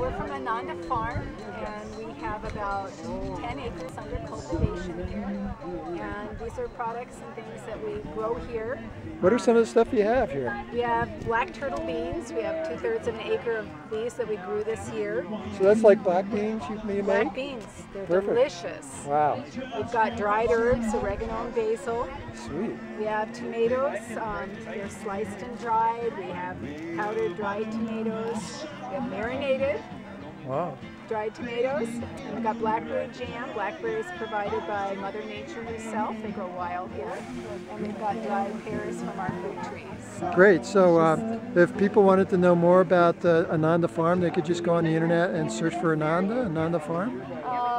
we're from Ananda Farm, and we about 10 acres under cultivation here. And these are products and things that we grow here. What are some of the stuff you have here? We have black turtle beans. We have two thirds of an acre of these that we grew this year. So that's like black beans you, you Black beans, they're Perfect. delicious. Wow, We've got dried herbs, oregano and basil. sweet. We have tomatoes. Um, they're sliced and dried. We have powdered dried tomatoes. We have marinated Wow. dried tomatoes. And we've got blackberry jam. Blackberries provided by Mother Nature herself. They grow wild here. And we've got dried pears from our fruit trees. Great. So uh, if people wanted to know more about uh, Ananda Farm, they could just go on the internet and search for Ananda, Ananda Farm? Uh,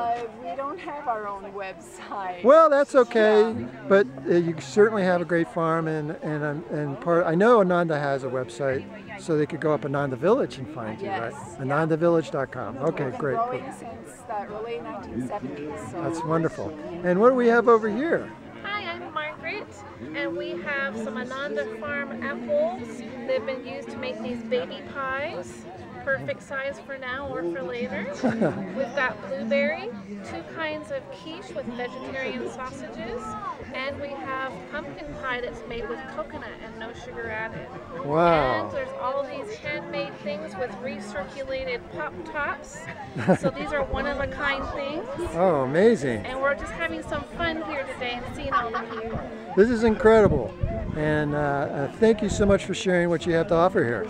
we don't have our own website. Well, that's okay, but uh, you certainly have a great farm, and and um, and part. I know Ananda has a website, so they could go up Ananda Village and find you, right? yeah. AnandaVillage.com. Okay, We've been great. growing since the early 1970s. So That's wonderful. And what do we have over here? Hi, I'm Margaret, and we have some Ananda Farm apples. They've been used to make these baby pies. Perfect size for now or for later. We've got blueberry, two kinds of quiche with vegetarian sausages, and we have pumpkin pie that's made with coconut and no sugar added. Wow. And there's all these handmade things with recirculated pop tops. so these are one of a kind things. Oh, amazing. And we're just having some fun here today and seeing all the people. This is incredible. And uh, uh, thank you so much for sharing what you have to offer here.